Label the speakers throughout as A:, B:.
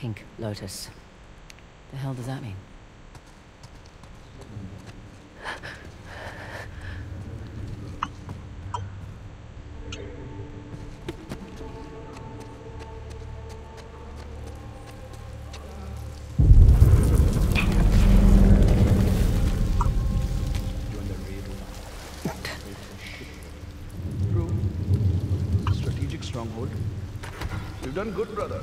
A: Pink Lotus. The hell does that mean?
B: You've done good, brother.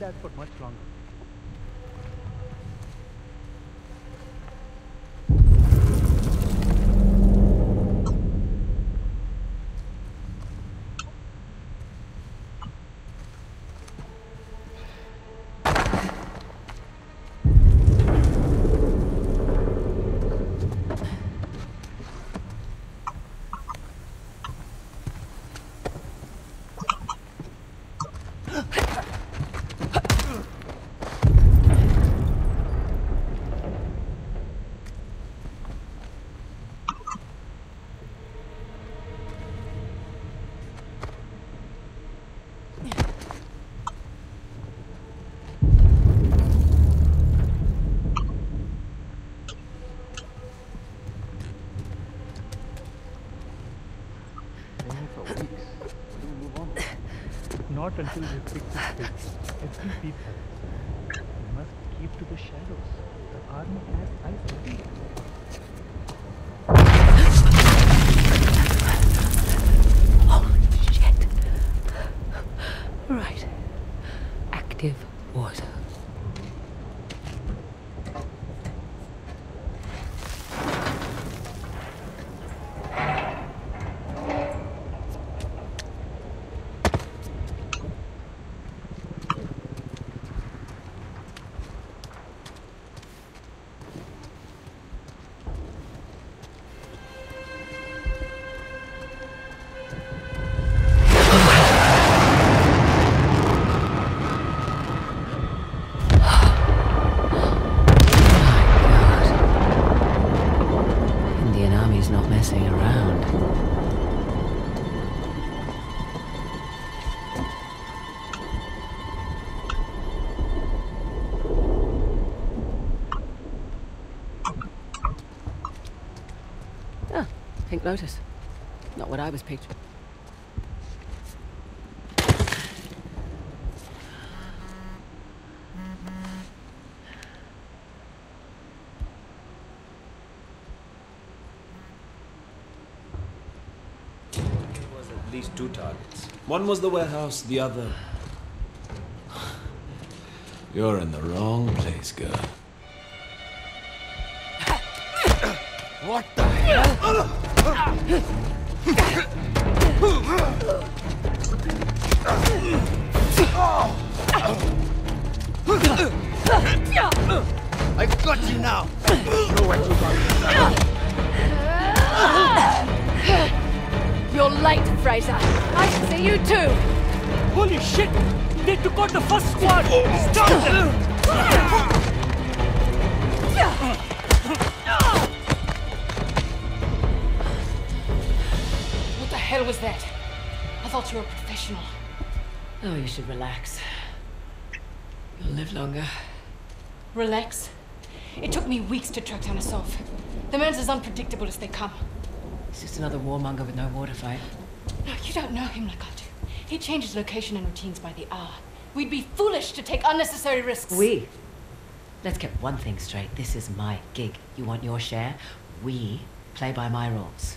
C: That for much longer.
D: Here for weeks. We move on?
C: Not until we fix this. Every people. Must keep to the shadows. The army has eyes everywhere.
A: Pink Lotus. Not what I was picturing.
E: There was at least two targets. One was the warehouse, the other. You're in the wrong place, girl. What the hell?
B: I got you now.
A: You're late, Frazer. I see you too.
C: Holy shit! They took out the first squad! Stop them!
A: Hell was that? I thought you were a professional. Oh, you should relax. You'll live longer.
F: Relax. It took me weeks to track down Asav. The man's as unpredictable as they come.
A: He's just another warmonger with no war to fight.
F: No, you don't know him like I do. He changes location and routines by the hour. We'd be foolish to take unnecessary risks.
A: We? Let's get one thing straight. This is my gig. You want your share? We play by my rules.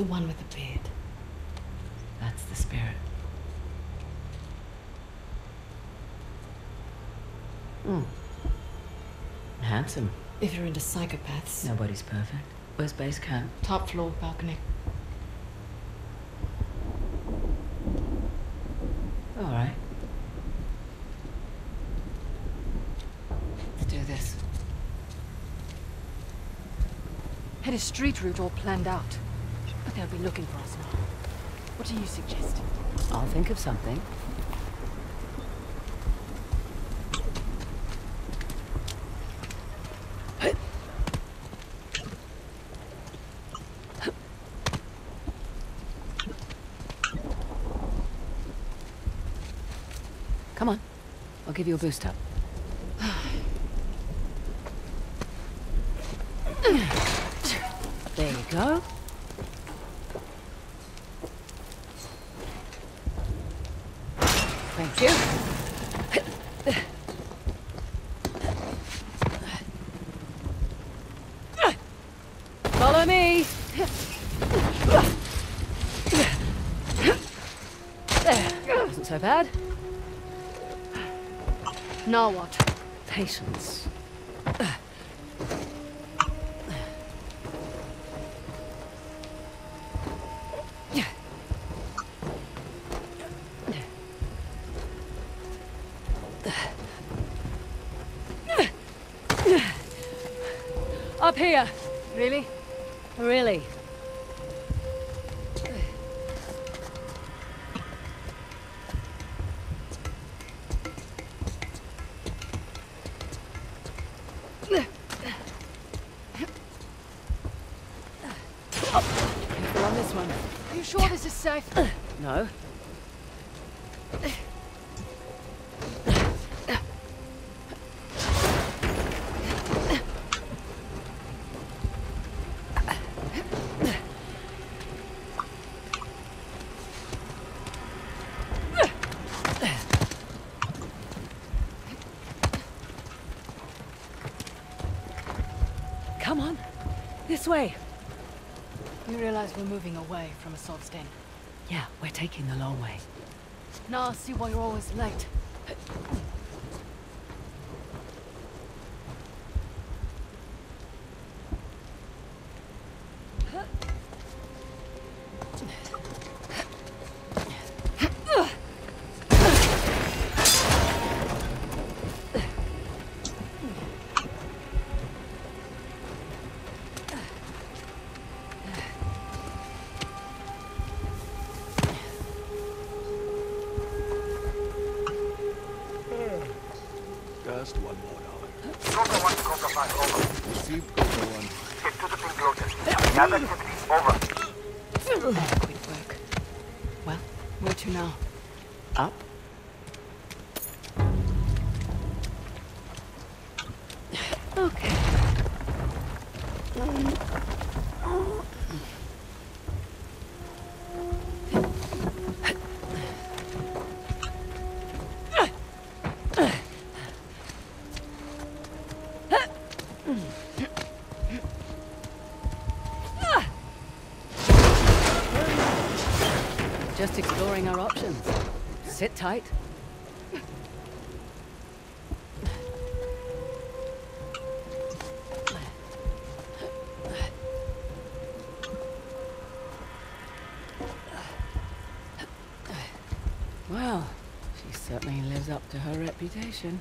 F: The one with the beard.
A: That's the spirit. Hmm. Handsome.
F: If you're into psychopaths.
A: Nobody's perfect. Where's base camp?
F: Top floor balcony.
A: All right. Let's do this.
F: Had a street route all planned out. They'll be looking for us now. What do you suggest?
A: I'll think of something. Come on. I'll give you a boost up. There you go. Thank you. Follow me. Wasn't so bad.
F: Now what?
A: Patience. Here.
F: Really?
A: Really? Careful on this one.
F: Are you sure this is safe?
A: No. This way.
F: You realize we're moving away from a sword stain.
A: Yeah, we're taking the long way.
F: Now I see why you're always late.
B: Just one more hour.
G: Coca 1 to Coca 5, over.
B: Received Coca 1.
G: Get to the pink lotus. Gather activity, over.
F: Quick work. Well, where to now?
A: Up. Okay. Just our options. Sit tight. Well, she certainly lives up to her reputation.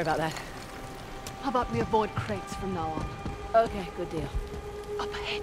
A: Sorry about that.
F: How about we avoid crates from now on?
A: Okay, good deal.
F: Up ahead.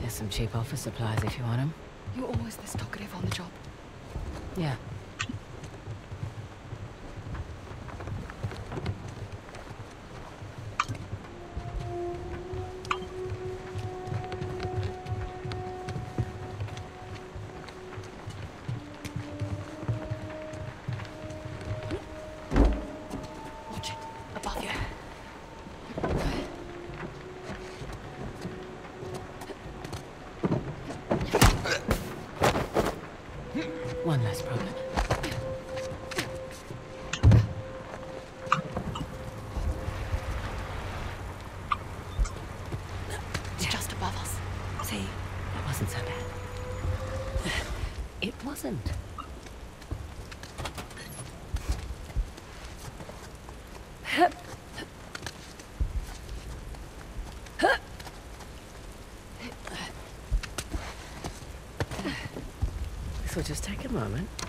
A: There's some cheap office supplies if you want them.
F: You're always this talkative on the job.
A: Yeah. One less problem.
F: It's just above us.
A: See, it wasn't so bad. It wasn't. Will just take a moment.